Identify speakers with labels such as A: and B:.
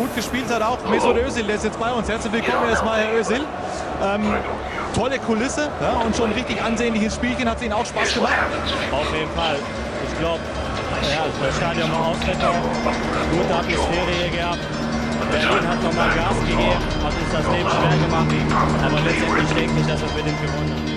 A: gut gespielt hat auch Mesut Özil, der ist jetzt bei uns. Herzlich willkommen erstmal, Herr Özil. Ähm, tolle Kulisse ja, und schon ein richtig ansehnliches Spielchen. Hat es Ihnen auch Spaß gemacht?
B: Auf jeden Fall. Ich glaube, ja, das Stadion war Auswetter, gute Atmosphäre hier gehabt. Berlin hat nochmal Gas gegeben, hat uns das Leben schwer gemacht, aber letztendlich denke ich, dass wir mit dem gewonnen haben.